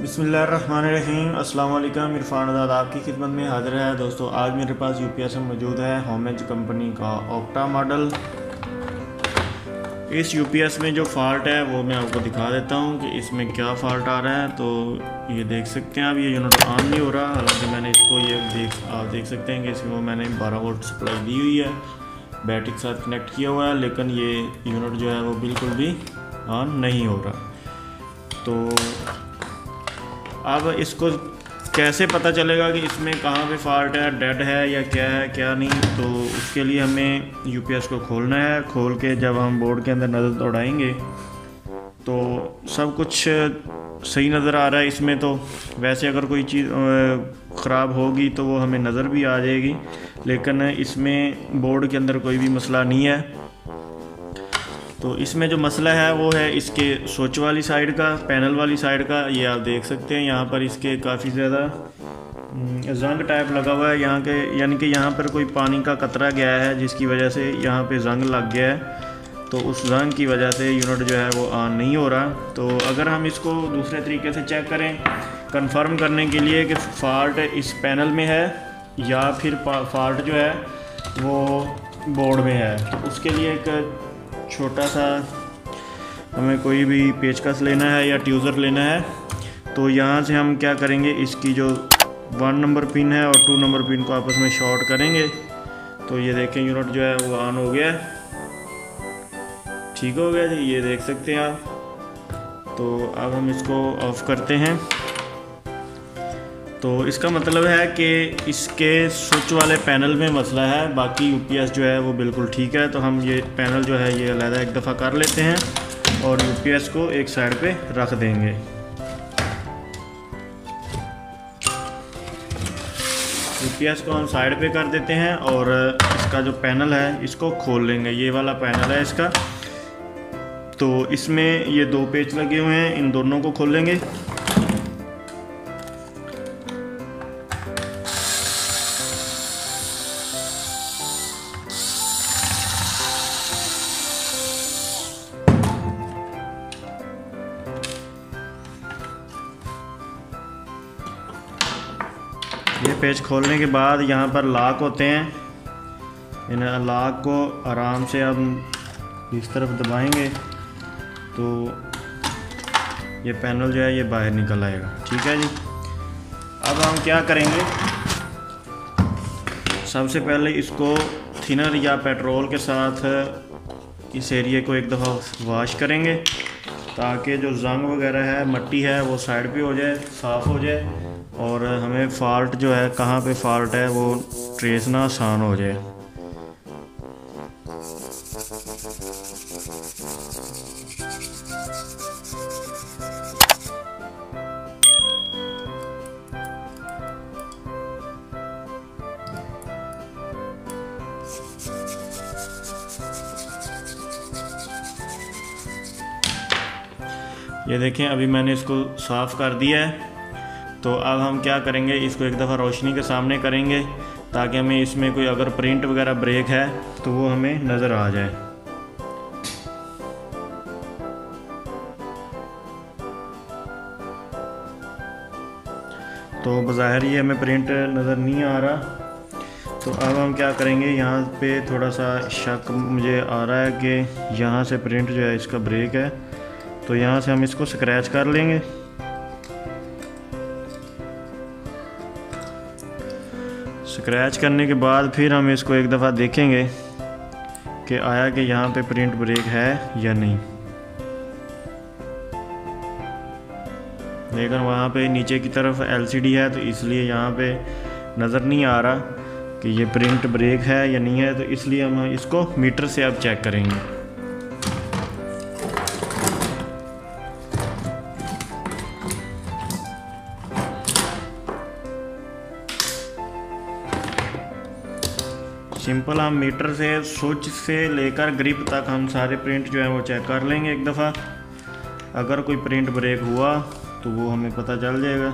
बिसमीम अल्लाम इरफान आज़ाद आपकी खिदमत में हाजिर है। दोस्तों, आज मेरे पास यू में मौजूद है होमेज कंपनी का ऑक्टा मॉडल इस यूपीएस में जो फॉल्ट है, वो मैं आपको दिखा देता हूँ कि इसमें क्या फ़ॉल्ट आ रहा है। तो ये देख सकते हैं अब ये यूनिट ऑन नहीं हो रहा। हालाँकि मैंने इसको ये देख, आप देख सकते हैं कि इसमें मैंने 12 वोल्ट सप्लाई दी हुई है। बैटरी के साथ कनेक्ट किया हुआ है, लेकिन ये यूनिट जो है, वो बिल्कुल भी ऑन नहीं हो रहा। तो अब इसको कैसे पता चलेगा कि इसमें कहाँ पे फॉल्ट है डेड है या क्या है, क्या नहीं? तो उसके लिए हमें यूपीएस को खोलना है। खोल के जब हम बोर्ड के अंदर नज़र दौड़ाएँगे तो सब कुछ सही नज़र आ रहा है इसमें तो। वैसे अगर कोई चीज़ ख़राब होगी तो वो हमें नज़र भी आ जाएगी। लेकिन इसमें बोर्ड के अंदर कोई भी मसला नहीं है। तो इसमें जो मसला है वो है इसके सोच वाली साइड का पैनल वाली साइड का ये आप देख सकते हैं। यहाँ पर इसके काफ़ी ज़्यादा हम्म, जंग टाइप लगा हुआ है। यहाँ के यानी कि यहाँ पर कोई पानी का कतरा गया है जिसकी वजह से यहाँ पे जंग लग गया है। तो उस जंग की वजह से यूनिट जो है वो ऑन नहीं हो रहा। तो अगर हम इसको दूसरे तरीके से चेक करें कंफर्म करने के लिए कि फ़ाल्ट इस पैनल में है या फिर फॉल्ट जो है वो बोर्ड में है। उसके लिए एक छोटा सा हमें कोई भी पेचकस लेना है या ट्यूज़र लेना है तो यहाँ से हम क्या करेंगे, इसकी जो वन नंबर पिन है और टू नंबर पिन को आपस में शॉर्ट करेंगे। तो ये देखें यूनिट जो है वो ऑन हो गया। ठीक हो गया जी, ये देख सकते हैं आप। तो अब हम इसको ऑफ़ करते हैं। तो इसका मतलब है कि इसके स्विच वाले पैनल में मसला है, बाकी यूपीएस जो है वो बिल्कुल ठीक है। तो हम ये पैनल जो है, ये अलहदा एक दफ़ा कर लेते हैं और यूपीएस को एक साइड पे रख देंगे। यूपीएस को हम साइड पे कर देते हैं और इसका जो पैनल है, इसको खोल लेंगे। ये वाला पैनल है इसका। तो इसमें ये दो पेज लगे हुए हैं, इन दोनों को खोल ये पेज खोलने के बाद यहाँ पर लाक होते हैं। इन लाक को आराम से हम इस तरफ़ दबाएँगे तो ये पैनल जो है ये बाहर निकल आएगा। ठीक है जी? अब हम क्या करेंगे? सबसे पहले इसको थिनर या पेट्रोल के साथ इस एरिए को एक दफ़ा वॉश करेंगे ताकि जो जंग वगैरह है, मट्टी है, वो साइड पे हो जाए, साफ़ हो जाए। और हमें फ़ाल्ट जो है, कहाँ पे फ़ाल्ट है, वो ट्रेसना आसान हो जाए। ये देखें, अभी मैंने इसको साफ़ कर दिया है। तो अब हम क्या करेंगे, इसको एक दफ़ा रोशनी के सामने करेंगे, ताकि हमें इसमें कोई अगर प्रिंट वगैरह ब्रेक है तो वो हमें नज़र आ जाए। तो बाहर ही हमें प्रिंट नज़र नहीं आ रहा। तो अब हम क्या करेंगे, यहाँ पे थोड़ा सा शक मुझे आ रहा है कि यहाँ से प्रिंट जो है, इसका ब्रेक है। तो यहाँ से हम इसको स्क्रैच कर लेंगे। स्क्रैच करने के बाद फिर हम इसको एक दफ़ा देखेंगे कि आया कि यहाँ पे प्रिंट ब्रेक है या नहीं। लेकिन वहाँ पे नीचे की तरफ़ एलसीडी है तो इसलिए यहाँ पे नज़र नहीं आ रहा कि ये प्रिंट ब्रेक है या नहीं है तो इसलिए हम इसको मीटर से अब चेक करेंगे। सिंपल हम मीटर से स्विच से लेकर ग्रिप तक हम सारे प्रिंट जो है वो चेक कर लेंगे एक दफ़ा। अगर कोई प्रिंट ब्रेक हुआ तो वो हमें पता चल जाएगा।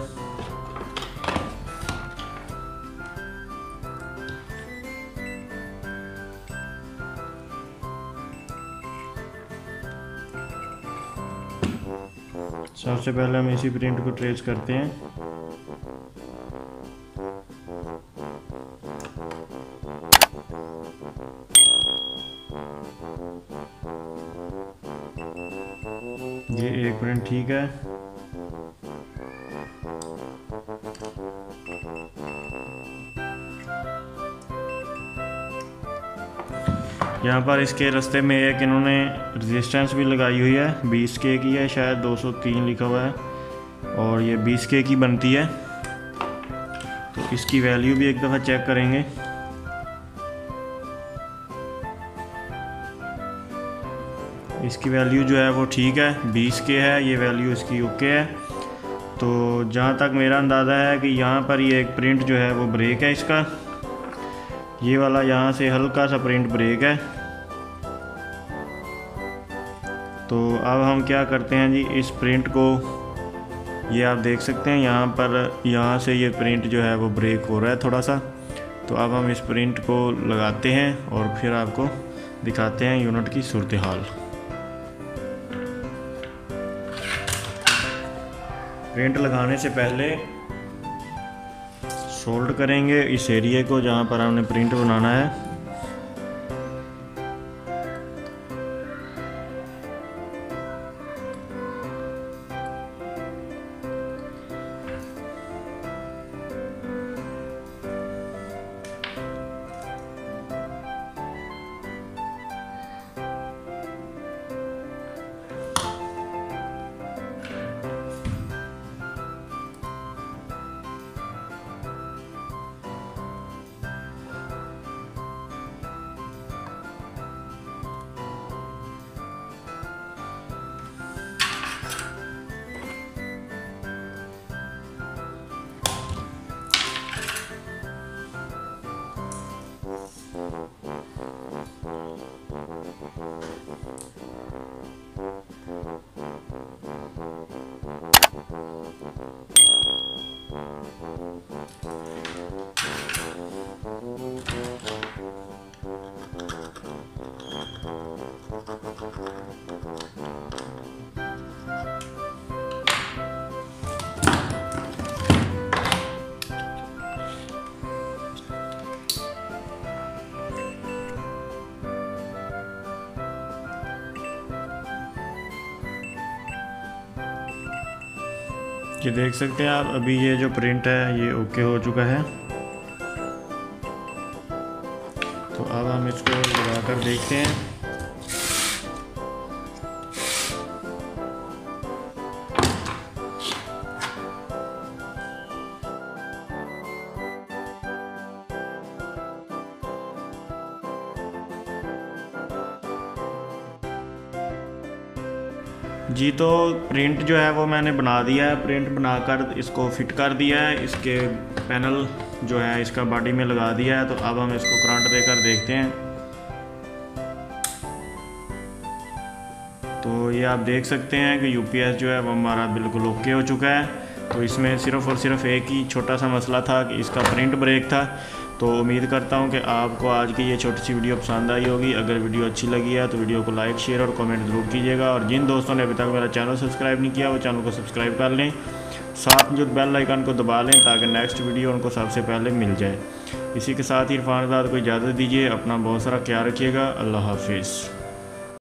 सबसे पहले हम इसी प्रिंट को ट्रेस करते हैं। ये एक प्रिंट ठीक है। यहाँ पर इसके रास्ते में एक इन्होंने रेजिस्टेंस भी लगाई हुई है। 20 के की है, शायद 203 लिखा हुआ है। और ये 20 के की बनती है। तो इसकी वैल्यू भी एक दफ़ा चेक करेंगे। इसकी वैल्यू जो है वो ठीक है 20 के है, ये वैल्यू इसकी ओके है। तो जहाँ तक मेरा अंदाज़ा है कि यहाँ पर ये एक प्रिंट जो है वो ब्रेक है इसका। ये वाला यहाँ से हल्का सा प्रिंट ब्रेक है। तो अब हम क्या करते हैं जी, इस प्रिंट को, ये आप देख सकते हैं, यहाँ पर, यहाँ से ये प्रिंट जो है वो ब्रेक हो रहा है थोड़ा सा। तो अब हम इस प्रिंट को लगाते हैं और फिर आपको दिखाते हैं यूनिट की सूरत हाल। प्रिंट लगाने से पहले सोल्ड करेंगे इस एरिए को जहाँ पर हमने प्रिंट बनाना है। Thank you. ये देख सकते हैं आप, अभी ये जो प्रिंट है, ये ओके हो चुका है। तो अब हम इसको लगा कर देखते हैं। जी तो प्रिंट जो है वो मैंने बना दिया है। प्रिंट बनाकर इसको फिट कर दिया है। इसके पैनल जो है, इसका बॉडी में लगा दिया है। तो अब हम इसको करंट देकर देखते हैं। तो ये आप देख सकते हैं कि यूपीएस जो है वो हमारा बिल्कुल ओके हो चुका है। तो इसमें सिर्फ़ और सिर्फ़ एक ही छोटा सा मसला था कि इसका प्रिंट ब्रेक था। तो उम्मीद करता हूँ कि आपको आज की ये छोटी सी वीडियो पसंद आई होगी। अगर वीडियो अच्छी लगी है तो वीडियो को लाइक, शेयर और कमेंट ज़रूर कीजिएगा। और जिन दोस्तों ने अभी तक मेरा चैनल सब्सक्राइब नहीं किया, वो चैनल को सब्सक्राइब कर लें। साथ में जो बेल आइकन को दबा लें ताकि नेक्स्ट वीडियो उनको सबसे पहले मिल जाए। इसी के साथ ही इरफान को इजाज़त दीजिए। अपना बहुत सारा ख्याल रखिएगा। अल्लाह हाफिज़।